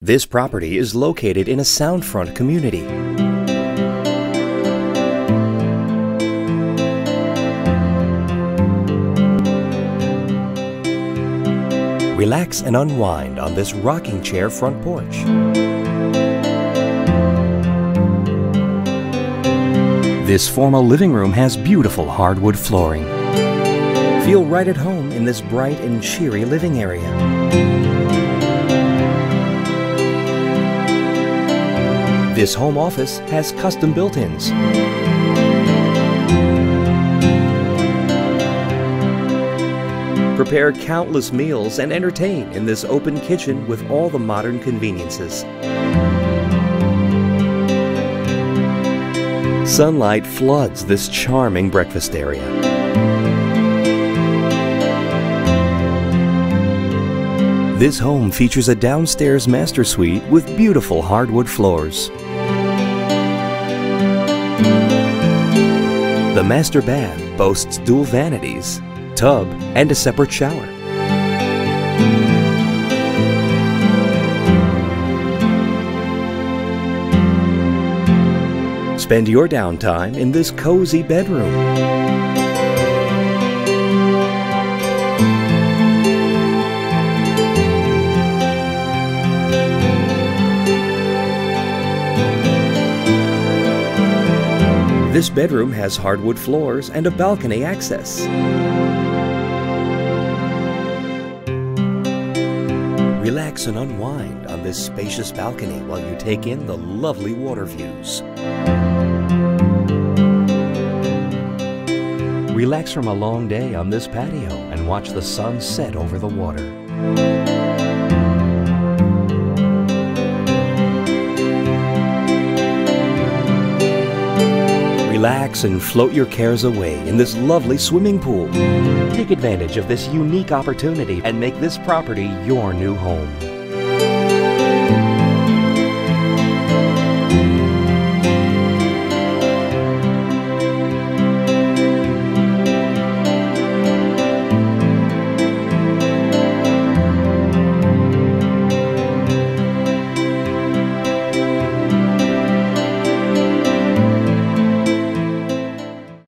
This property is located in a Soundfront community. Relax and unwind on this rocking chair front porch. This formal living room has beautiful hardwood flooring. Feel right at home in this bright and cheery living area. This home office has custom built-ins. Prepare countless meals and entertain in this open kitchen with all the modern conveniences. Sunlight floods this charming breakfast area. This home features a downstairs master suite with beautiful hardwood floors. The master bath boasts dual vanities, tub, and a separate shower. Spend your downtime in this cozy bedroom. This bedroom has hardwood floors and a balcony access. Relax and unwind on this spacious balcony while you take in the lovely water views. Relax from a long day on this patio and watch the sun set over the water. Relax and float your cares away in this lovely swimming pool. Take advantage of this unique opportunity and make this property your new home.